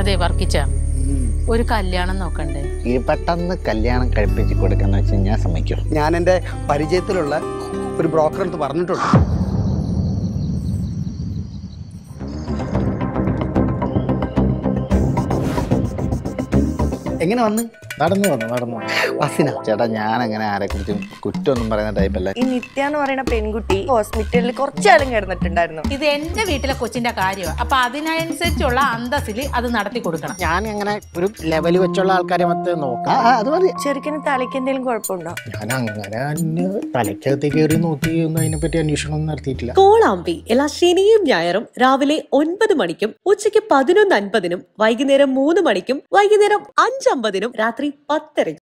അതെ വർക്കിച്ച. ഒരു കല്യാണം നോക്കണ്ടേ? ഈ പെട്ടെന്ന് കല്യാണം കഴിപ്പിച്ച് കൊടുക്കാന്ന് വെച്ച് ഞാൻ സമ്മതിക്കും? ഞാൻ എന്റെ പരിചയത്തിലുള്ള ഒരു ബ്രോക്കർ അടുത്ത് പറഞ്ഞിട്ടുണ്ട്. എങ്ങനെ വന്ന്? നടന്നു വന്നു നടന്നു വന്നു. ബസ്സിനാ ചേട്ടാ ഞാൻ അങ്ങനെ ആരെ കുറിച്ചും കുറ്റമൊന്നും പറയുന്ന ടൈപ്പ് അല്ല. ഈ നിത്യ എന്ന് പറയുന്ന പെൺകുട്ടി ഹോസ്പിറ്റലിൽ കുറച്ചാലും കിടന്നിട്ടുണ്ടായിരുന്നു. ഇത് എന്റെ വീട്ടിലെ കൊച്ചിന്റെ കാര്യമാണ് അപ്പൊ അതിനനുസരിച്ചുള്ള അന്തസ്സിൽ അത് നടത്തി കൊടുക്കണം. ഞാൻ അങ്ങനെ ഒരു ലെവൽ വെച്ചുള്ള ആൾക്കാരെ മൊത്തം നോക്കാം. ആ, അത് മതി. ചെറുക്കിന് തലയ്ക്ക് എന്തെങ്കിലും കുഴപ്പമുണ്ടോ? ഞാൻ അങ്ങനെ തലയ്ക്കകത്ത് കയറി നോക്കി ഒന്നും അതിനെപ്പറ്റി അന്വേഷണം ഒന്നും നടത്തിയിട്ടില്ല കോളാമ്പി എല്ലാ ശനിയും ഞായറും രാവിലെ ഒൻപത് മണിക്കും ഉച്ചയ്ക്ക് പതിനൊന്ന് അൻപതിനും വൈകുന്നേരം മൂന്ന് മണിക്കും വൈകുന്നേരം അഞ്ചമ്പതിനും രാത്രി பத்தரை